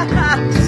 ha ha